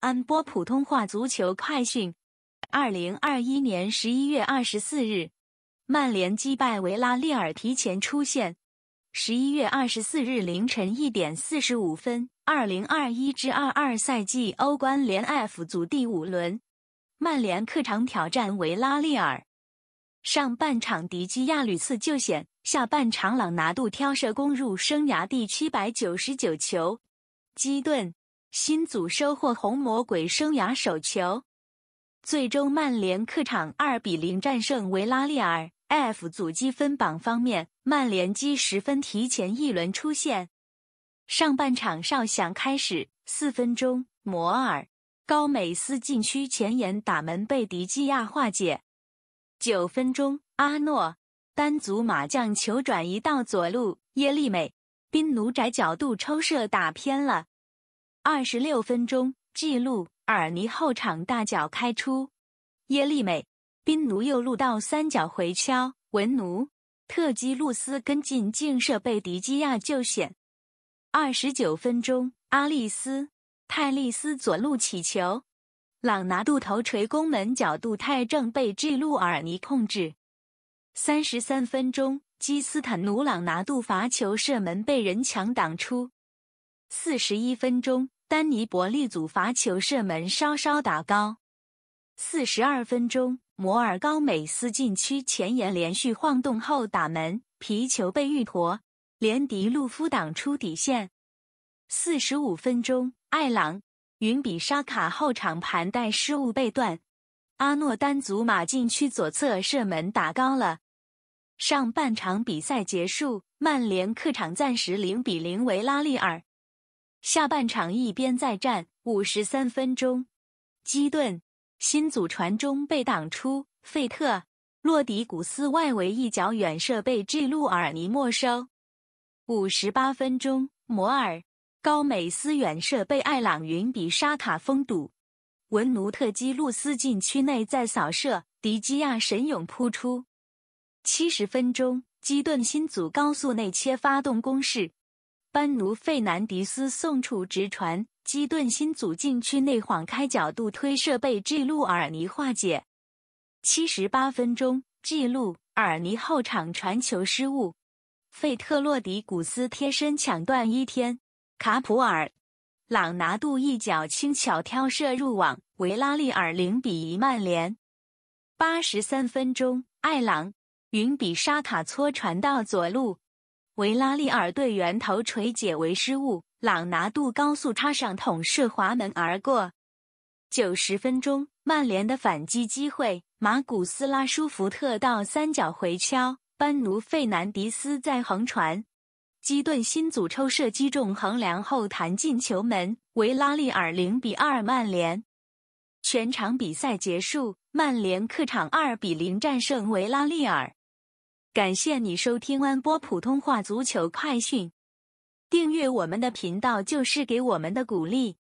安播普通话足球快讯：二零二一年十一月二十四日，曼联击败维拉利尔提前出线。十一月二十四日凌晨一点四十五分，二零二一至二二赛季欧冠联 F 组第五轮，曼联客场挑战维拉利尔。上半场迪基亚屡次救险，下半场朗拿度挑射攻入生涯第七百九十九球，基顿。新组收获红魔鬼生涯首球，最终曼联客场二比零战胜维拉利尔。F 组积分榜方面，曼联积十分提前一轮出线。上半场哨响开始，四分钟，摩尔高美斯禁区前沿打门被迪基亚化解。九分钟，阿诺单足马将球转移到左路，耶利美宾奴窄角度抽射打偏了。二十六分钟，记录尔尼后场大脚开出，耶利美宾奴右路到三角回敲，文奴特基路斯跟进劲射被迪基亚救险。二十九分钟，阿利斯泰利斯左路起球，朗拿度头锤攻门角度太正被记录尔尼控制。三十三分钟，基斯坦努朗拿度罚球射门被人墙挡出。四十一分钟。丹尼伯利祖罚球射门稍稍打高，四十二分钟，摩尔高美斯禁区前沿连续晃动后打门，皮球被玉陀连迪路夫挡出底线。四十五分钟，艾朗云比沙卡后场盘带失误被断，阿诺丹祖马禁区左侧射门打高了。上半场比赛结束，曼联客场暂时零比零为拉利尔。下半场一边再战，五十三分钟，基顿新组传中被挡出，费特洛迪古斯外围一脚远射被记录尔尼没收。五十八分钟，摩尔高美斯远射被艾朗云比沙卡封堵，文奴特基路斯禁区内再扫射，迪基亚神勇扑出。七十分钟，基顿新组高速内切发动攻势。班奴费南迪斯送出直传，基顿新组禁区内晃开角度推射被记录尔尼化解。七十八分钟，记录尔尼后场传球失误，费特洛迪古斯贴身抢断伊天卡普尔，朗拿度一脚轻巧挑射入网，维拉利尔零比一曼联。八十三分钟，艾朗云比沙卡搓传到左路。维拉利尔队员头锤解围失误，朗拿度高速插上捅射滑门而过。九十分钟，曼联的反击机会，马古斯拉舒福特到三角回敲，班奴费南迪斯在横传，基顿新组抽射击中横梁后弹进球门，维拉利尔零比二曼联。全场比赛结束，曼联客场二比零战胜维拉利尔。感谢你收听安波普通话足球快讯，订阅我们的频道就是给我们的鼓励。